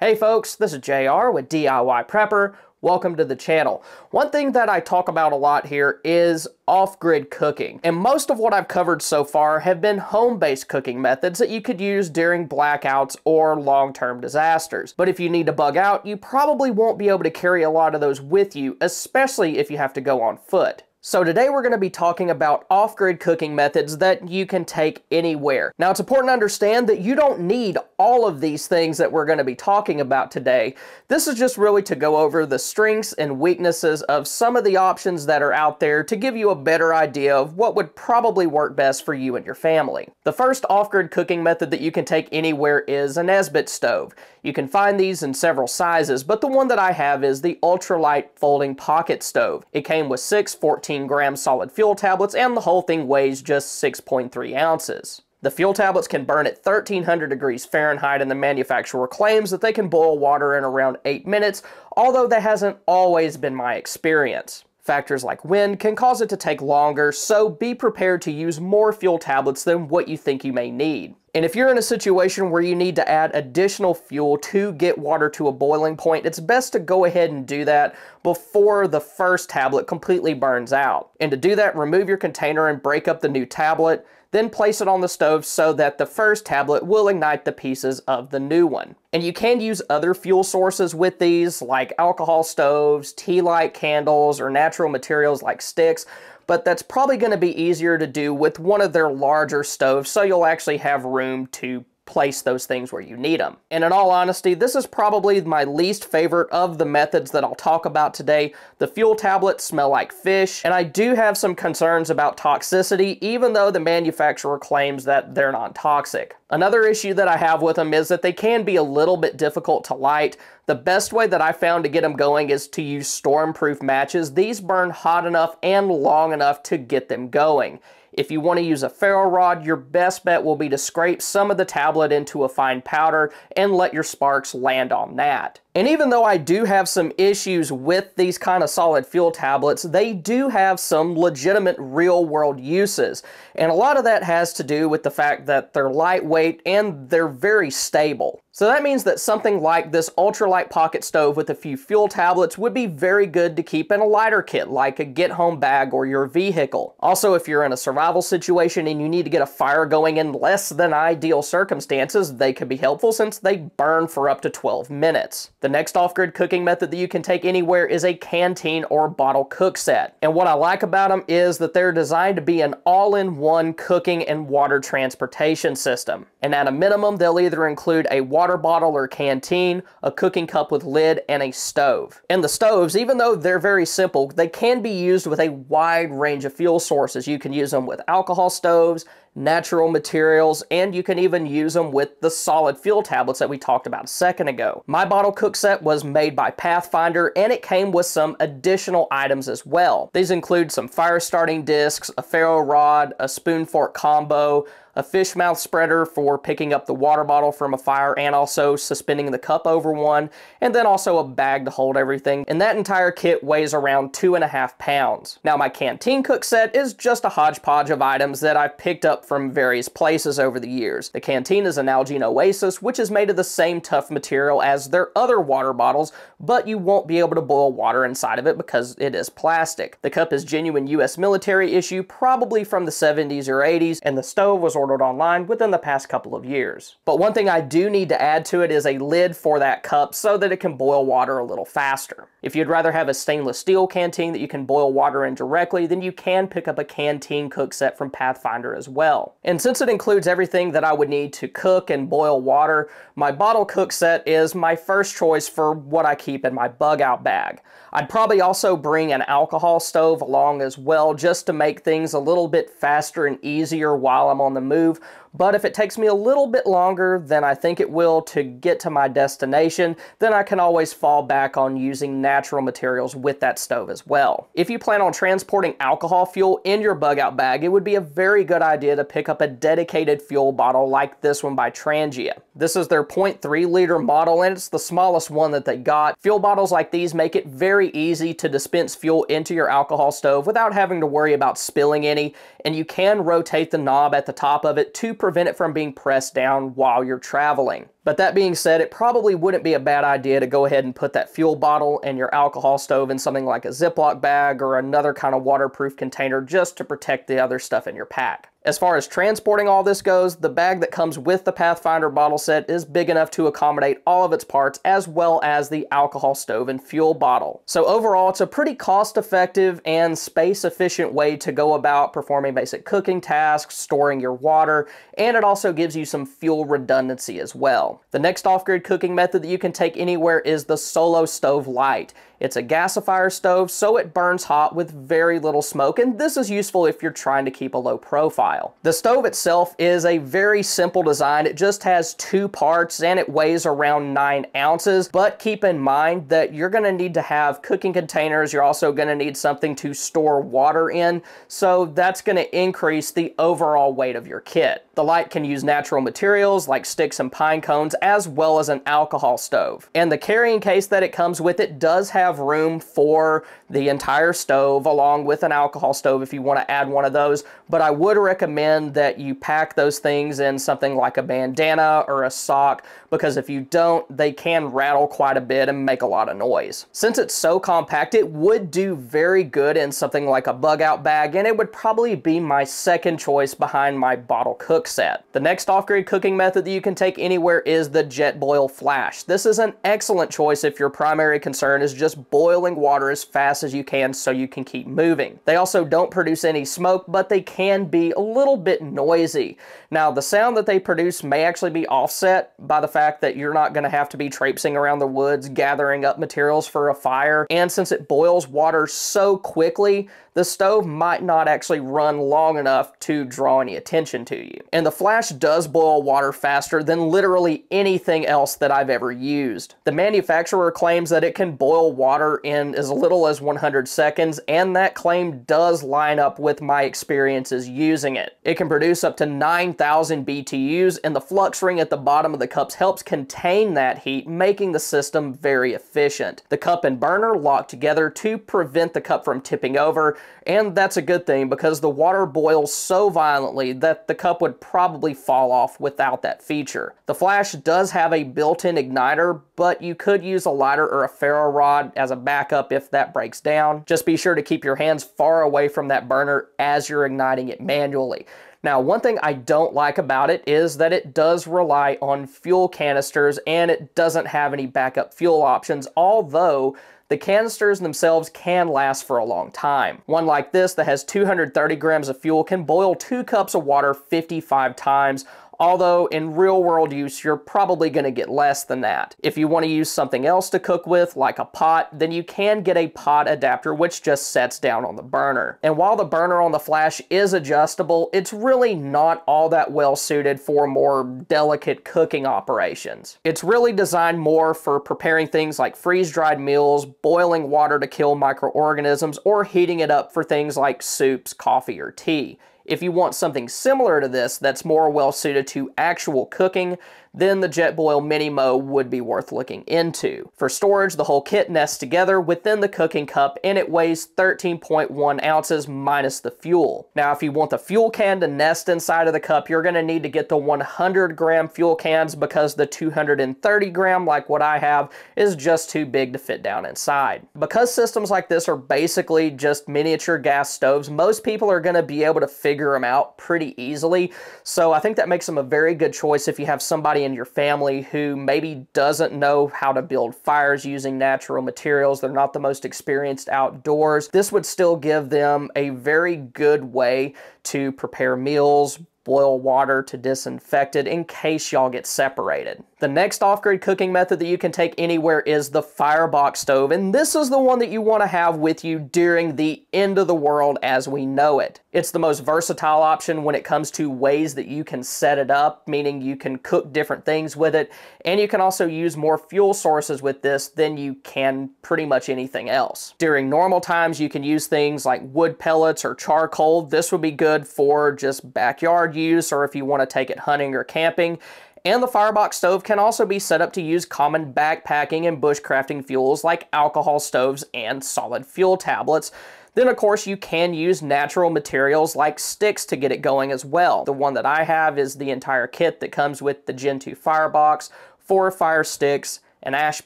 Hey folks, this is JR with DIY Prepper. Welcome to the channel. One thing that I talk about a lot here is off-grid cooking. And most of what I've covered so far have been home-based cooking methods that you could use during blackouts or long-term disasters. But if you need to bug out, you probably won't be able to carry a lot of those with you, especially if you have to go on foot. So today we're going to be talking about off-grid cooking methods that you can take anywhere. Now it's important to understand that you don't need all of these things that we're going to be talking about today. This is just really to go over the strengths and weaknesses of some of the options that are out there to give you a better idea of what would probably work best for you and your family. The first off-grid cooking method that you can take anywhere is a Esbit stove. You can find these in several sizes, but the one that I have is the ultralight folding pocket stove. It came with six 14 15 gram solid fuel tablets and the whole thing weighs just 6.3 ounces. The fuel tablets can burn at 1300 degrees Fahrenheit and the manufacturer claims that they can boil water in around 8 minutes, although that hasn't always been my experience. Factors like wind can cause it to take longer, so be prepared to use more fuel tablets than what you think you may need. And if you're in a situation where you need to add additional fuel to get water to a boiling point, it's best to go ahead and do that before the first tablet completely burns out. And to do that, remove your container and break up the new tablet, then place it on the stove so that the first tablet will ignite the pieces of the new one. And you can use other fuel sources with these, like alcohol stoves, tea light candles, or natural materials like sticks, but that's probably going to be easier to do with one of their larger stoves so you'll actually have room to place those things where you need them. And in all honesty, this is probably my least favorite of the methods that I'll talk about today. The fuel tablets smell like fish, and I do have some concerns about toxicity, even though the manufacturer claims that they're non-toxic. Another issue that I have with them is that they can be a little bit difficult to light. The best way that I found to get them going is to use storm-proof matches. These burn hot enough and long enough to get them going. If you want to use a ferro rod, your best bet will be to scrape some of the tablet into a fine powder and let your sparks land on that. And even though I do have some issues with these kind of solid fuel tablets, they do have some legitimate real world uses. And a lot of that has to do with the fact that they're lightweight and they're very stable. So that means that something like this ultralight pocket stove with a few fuel tablets would be very good to keep in a lighter kit like a get home bag or your vehicle. Also, if you're in a survival situation and you need to get a fire going in less than ideal circumstances, they could be helpful since they burn for up to 12 minutes. The next off-grid cooking method that you can take anywhere is a canteen or bottle cook set. And what I like about them is that they're designed to be an all-in-one cooking and water transportation system. And at a minimum, they'll either include a water bottle or canteen, a cooking cup with lid, and a stove. And the stoves, even though they're very simple, they can be used with a wide range of fuel sources. You can use them with alcohol stoves, natural materials, and you can even use them with the solid fuel tablets that we talked about a second ago. My bottle cook set was made by Pathfinder, and it came with some additional items as well. These include some fire starting discs, a ferro rod, a spoon fork combo, a fish mouth spreader for picking up the water bottle from a fire and also suspending the cup over one, and then also a bag to hold everything. And that entire kit weighs around two and a half pounds. Now my canteen cook set is just a hodgepodge of items that I've picked up from various places over the years. The canteen is an Nalgene Oasis, which is made of the same tough material as their other water bottles, but you won't be able to boil water inside of it because it is plastic. The cup is genuine US military issue, probably from the 70s or 80s, and the stove was ordered online within the past couple of years. But one thing I do need to add to it is a lid for that cup so that it can boil water a little faster. If you'd rather have a stainless steel canteen that you can boil water in directly, then you can pick up a canteen cook set from Pathfinder as well. And since it includes everything that I would need to cook and boil water, my bottle cook set is my first choice for what I keep in my bug out bag. I'd probably also bring an alcohol stove along as well just to make things a little bit faster and easier while I'm on the move, but if it takes me a little bit longer than I think it will to get to my destination, then I can always fall back on using natural materials with that stove as well. If you plan on transporting alcohol fuel in your bug out bag, it would be a very good idea to pick up a dedicated fuel bottle like this one by Trangia. This is their 0.3 liter model and it's the smallest one that they got. Fuel bottles like these make it very easy to dispense fuel into your alcohol stove without having to worry about spilling any, and you can rotate the knob at the top of it to prevent it from being pressed down while you're traveling. But that being said, it probably wouldn't be a bad idea to go ahead and put that fuel bottle and your alcohol stove in something like a Ziploc bag or another kind of waterproof container just to protect the other stuff in your pack. As far as transporting all this goes, the bag that comes with the Pathfinder bottle set is big enough to accommodate all of its parts as well as the alcohol stove and fuel bottle. So overall, it's a pretty cost-effective and space-efficient way to go about performing basic cooking tasks, storing your water, and it also gives you some fuel redundancy as well. The next off-grid cooking method that you can take anywhere is the Solo Stove Lite. It's a gasifier stove, so it burns hot with very little smoke, and this is useful if you're trying to keep a low profile. The stove itself is a very simple design. It just has two parts, and it weighs around 9 ounces, but keep in mind that you're going to need to have cooking containers. You're also going to need something to store water in, so that's going to increase the overall weight of your kit. The light can use natural materials like sticks and pine cones, as well as an alcohol stove. And the carrying case that it comes with it does have have room for the entire stove along with an alcohol stove if you want to add one of those. But I would recommend that you pack those things in something like a bandana or a sock because if you don't, they can rattle quite a bit and make a lot of noise. Since it's so compact, it would do very good in something like a bug out bag and it would probably be my second choice behind my bottle cook set. The next off-grid cooking method that you can take anywhere is the Jetboil Flash. This is an excellent choice if your primary concern is just boiling water as fast as you can so you can keep moving. They also don't produce any smoke, but they can be a little bit noisy. Now, the sound that they produce may actually be offset by the fact that you're not going to have to be traipsing around the woods gathering up materials for a fire. And since it boils water so quickly, the stove might not actually run long enough to draw any attention to you. And the flash does boil water faster than literally anything else that I've ever used. The manufacturer claims that it can boil water in as little as 100 seconds, and that claim does line up with my experiences using it. It can produce up to 9,000 BTUs, and the flux ring at the bottom of the cups helps contain that heat, making the system very efficient. The cup and burner lock together to prevent the cup from tipping over, and that's a good thing because the water boils so violently that the cup would probably fall off without that feature. The flash does have a built-in igniter, but you could use a lighter or a ferro rod as a backup if that breaks down. Just be sure to keep your hands far away from that burner as you're igniting it manually. Now, one thing I don't like about it is that it does rely on fuel canisters and it doesn't have any backup fuel options, although the canisters themselves can last for a long time. One like this that has 230 grams of fuel can boil two cups of water 55 times although in real world use you're probably going to get less than that. If you want to use something else to cook with, like a pot, then you can get a pot adapter which just sets down on the burner. And while the burner on the Flash is adjustable, it's really not all that well suited for more delicate cooking operations. It's really designed more for preparing things like freeze-dried meals, boiling water to kill microorganisms, or heating it up for things like soups, coffee, or tea. If you want something similar to this that's more well suited to actual cooking, then the Jetboil MiniMo would be worth looking into. For storage, the whole kit nests together within the cooking cup and it weighs 13.1 ounces minus the fuel. Now, if you want the fuel can to nest inside of the cup, you're going to need to get the 100 gram fuel cans because the 230 gram, like what I have, is just too big to fit down inside. Because systems like this are basically just miniature gas stoves, most people are going to be able to figure them out pretty easily. So I think that makes them a very good choice if you have somebody somebody in your family who maybe doesn't know how to build fires using natural materials, they're not the most experienced outdoors, this would still give them a very good way to prepare meals, boil water to disinfect it in case y'all get separated. The next off-grid cooking method that you can take anywhere is the firebox stove, and this is the one that you want to have with you during the end of the world as we know it. It's the most versatile option when it comes to ways that you can set it up, meaning you can cook different things with it, and you can also use more fuel sources with this than you can pretty much anything else. During normal times, you can use things like wood pellets or charcoal. This would be good for just backyard use or if you want to take it hunting or camping. And the firebox stove can also be set up to use common backpacking and bushcrafting fuels like alcohol stoves and solid fuel tablets. Then of course you can use natural materials like sticks to get it going as well. The one that I have is the entire kit that comes with the Gen 2 firebox four fire sticks, an ash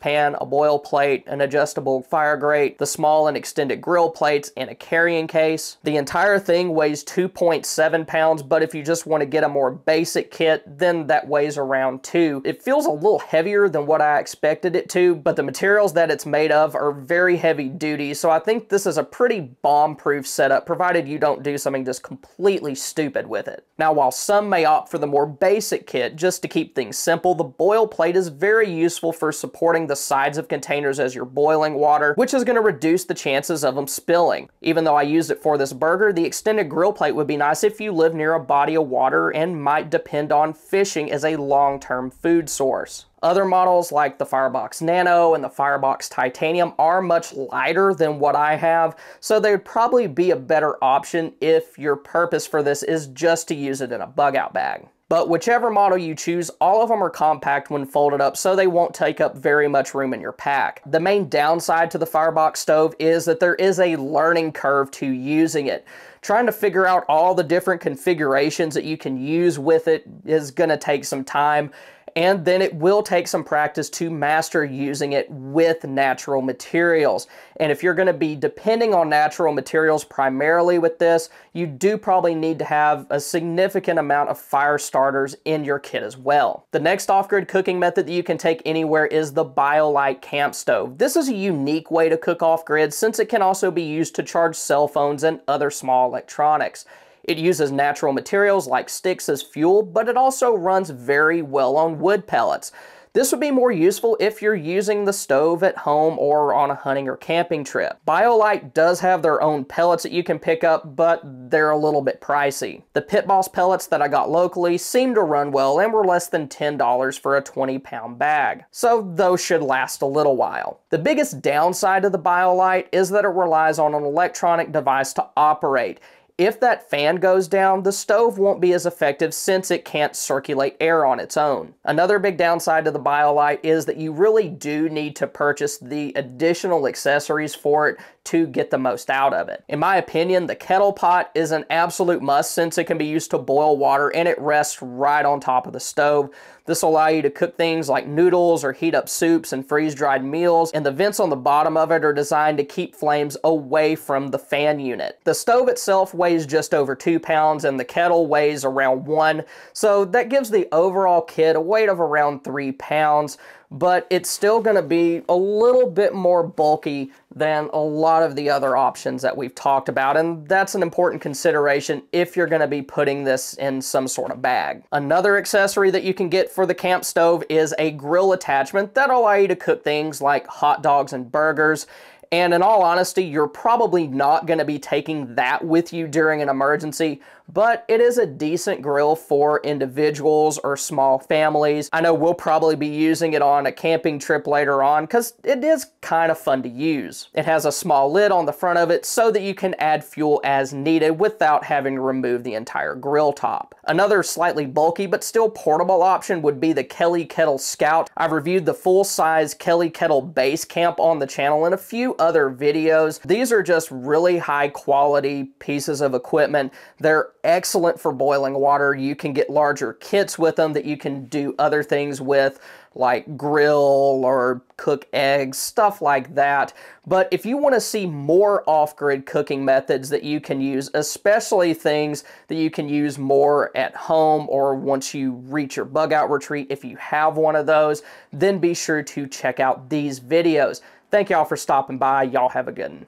pan, a boil plate, an adjustable fire grate, the small and extended grill plates, and a carrying case. The entire thing weighs 2.7 pounds, but if you just want to get a more basic kit, then that weighs around 2. It feels a little heavier than what I expected it to, but the materials that it's made of are very heavy duty, so I think this is a pretty bomb-proof setup, provided you don't do something just completely stupid with it. Now, while some may opt for the more basic kit, just to keep things simple, the boil plate is very useful for supporting the sides of containers as you're boiling water, which is going to reduce the chances of them spilling. Even though I used it for this burger, the extended grill plate would be nice if you live near a body of water and might depend on fishing as a long-term food source. Other models like the Firebox Nano and the Firebox Titanium are much lighter than what I have, so they would probably be a better option if your purpose for this is just to use it in a bug out bag. But whichever model you choose, all of them are compact when folded up so they won't take up very much room in your pack. The main downside to the Firebox stove is that there is a learning curve to using it. Trying to figure out all the different configurations that you can use with it is going to take some time and then it will take some practice to master using it with natural materials. And if you're going to be depending on natural materials primarily with this, you do probably need to have a significant amount of fire starters in your kit as well. The next off-grid cooking method that you can take anywhere is the BioLite camp stove. This is a unique way to cook off-grid since it can also be used to charge cell phones and other small electronics. It uses natural materials like sticks as fuel, but it also runs very well on wood pellets. This would be more useful if you're using the stove at home or on a hunting or camping trip. BioLite does have their own pellets that you can pick up, but they're a little bit pricey. The Pit Boss pellets that I got locally seem to run well and were less than $10 for a 20 pound bag. So those should last a little while. The biggest downside of the BioLite is that it relies on an electronic device to operate. If that fan goes down, the stove won't be as effective since it can't circulate air on its own. Another big downside to the BioLite is that you really do need to purchase the additional accessories for it to get the most out of it. In my opinion, the kettle pot is an absolute must since it can be used to boil water and it rests right on top of the stove. This will allow you to cook things like noodles or heat up soups and freeze-dried meals, and the vents on the bottom of it are designed to keep flames away from the fan unit. The stove itself weighs just over two pounds and the kettle weighs around one, so that gives the overall kit a weight of around three pounds but it's still going to be a little bit more bulky than a lot of the other options that we've talked about, and that's an important consideration if you're going to be putting this in some sort of bag. Another accessory that you can get for the camp stove is a grill attachment that'll allow you to cook things like hot dogs and burgers, and in all honesty, you're probably not going to be taking that with you during an emergency, but it is a decent grill for individuals or small families. I know we'll probably be using it on a camping trip later on because it is kind of fun to use. It has a small lid on the front of it so that you can add fuel as needed without having to remove the entire grill top. Another slightly bulky but still portable option would be the Kelly Kettle Scout. I've reviewed the full-size Kelly Kettle Base Camp on the channel and a few other videos. These are just really high quality pieces of equipment. They're excellent for boiling water. You can get larger kits with them that you can do other things with like grill or cook eggs, stuff like that. But if you want to see more off-grid cooking methods that you can use, especially things that you can use more at home or once you reach your bug out retreat, if you have one of those, then be sure to check out these videos. Thank y'all for stopping by. Y'all have a good one.